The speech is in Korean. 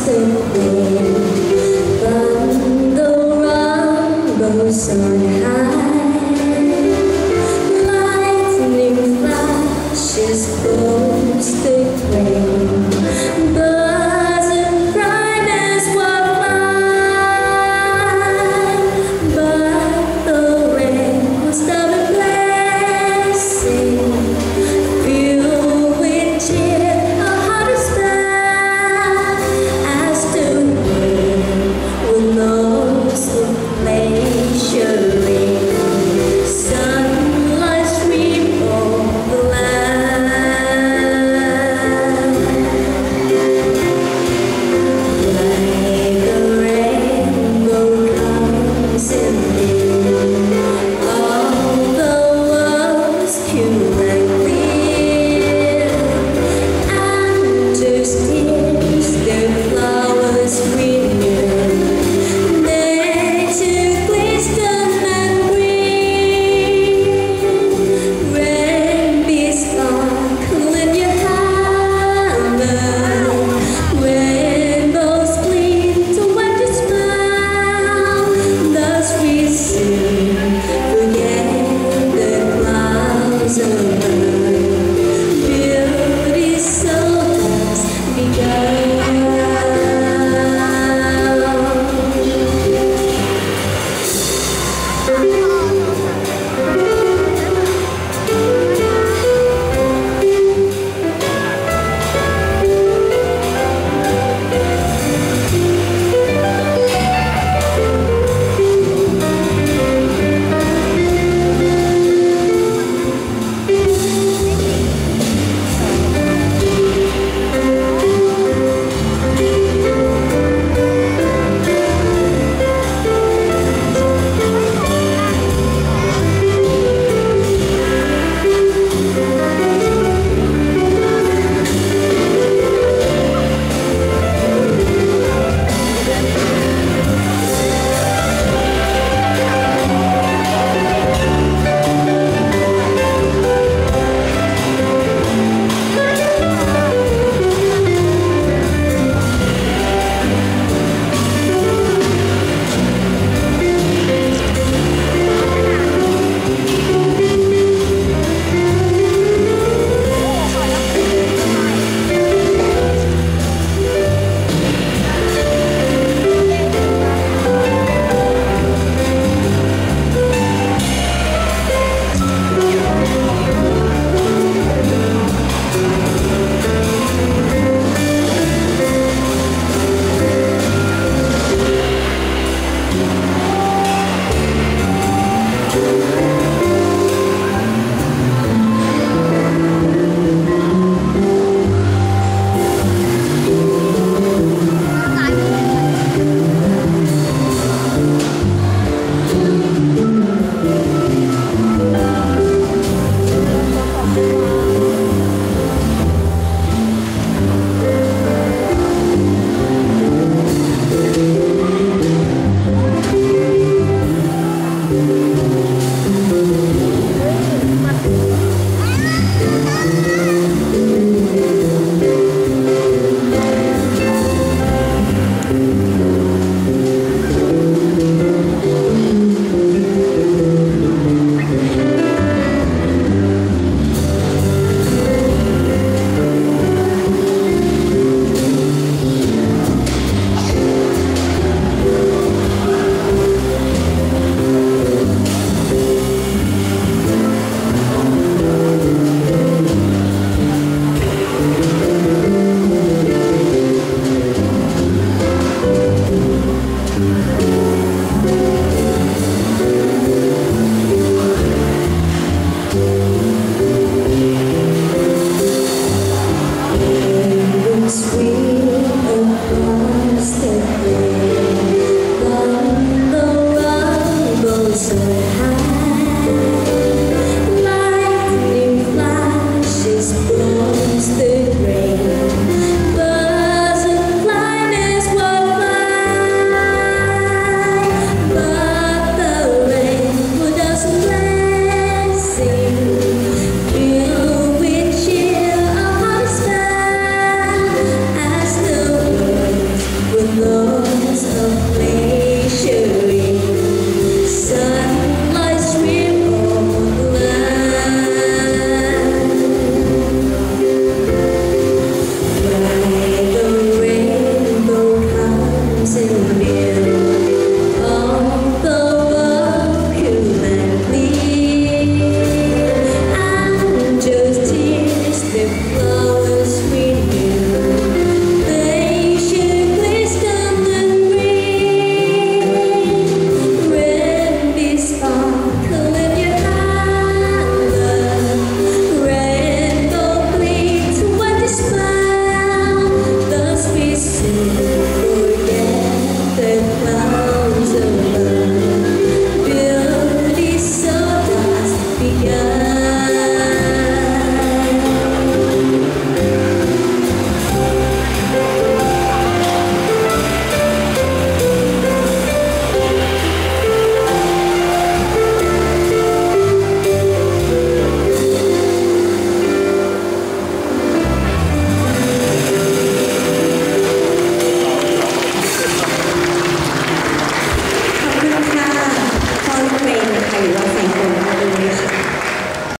주세요. 네.